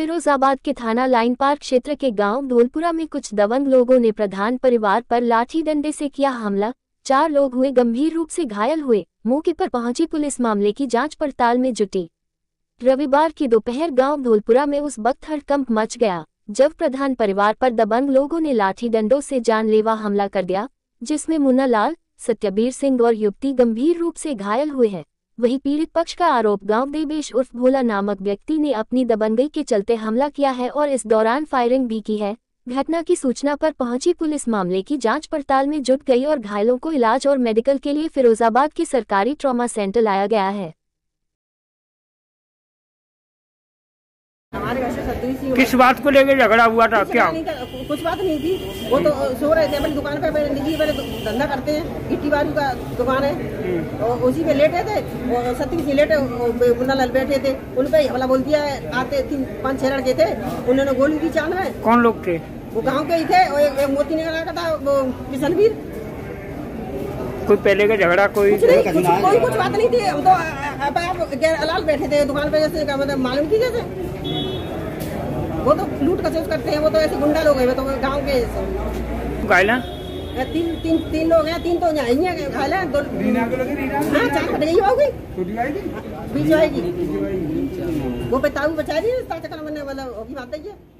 फिरोजाबाद के थाना line park क्षेत्र के गाँव धोलपुरा में कुछ दबंग लोगों ने प्रधान परिवार पर लाठी डंडे से किया हमला। चार लोग हुए गंभीर रूप से घायल हुए। मौके पर पहुँची पुलिस मामले की जाँच पड़ताल में जुटी। रविवार की दोपहर गाँव धोलपुरा में उस वक्त हड़कंप मच गया, जब प्रधान परिवार पर दबंग लोगों ने लाठी डंडों से जानलेवा हमला कर दिया, जिसमें मुन्ना लाल, सत्यबीर सिंह और युवती गंभीर रूप से घायल हुए हैं। वहीं पीड़ित पक्ष का आरोप, गाँव देवेश उर्फ़ भोला नामक व्यक्ति ने अपनी दबंगई के चलते हमला किया है और इस दौरान फायरिंग भी की है। घटना की सूचना पर पहुँची पुलिस मामले की जाँच पड़ताल में जुट गई और घायलों को इलाज और मेडिकल के लिए फिरोजाबाद के सरकारी ट्रॉमा सेंटर लाया गया है। किस बात को लेकर झगड़ा हुआ था? क्या? कुछ बात नहीं थी। वो तो सो रहे थे अपनी दुकान पे पहले निजी पहले धंधा करते हैं। गिट्टी बालू का दुकान है। और उसी पे लेटे थे। और सत्तरी सी लेटे मुन्ना लाल बैठे थे। उन पे हमला बोल दिया है आते तीन पाँच छह लड़के थे। उन्होंने गोली दी चाँद में कौन लोग थे? वो गाँव के ही थे। और एक, एक मोती नगर का था वो किशनवीर कोई पहले का झगड़ा कोई कुछ नहीं कुछ कोई कुछ बात नहीं थी। हम तो आप आप गैर अलाल बैठे थे दुकान पे जैसे मतलब मालूम थी जैसे। वो तो लूट कसूस करते हैं वो तो ऐसे गुंडा लोग हैं वो तो गाँव के घायल? हैं? तीन तीन तीन लोग हैं तीन तो यहाँ ही हैं दो हाँ चार कट गई होगी बीच आएगी वो बताऊ बचा रही है चक्कर बनने वाला होगी बात है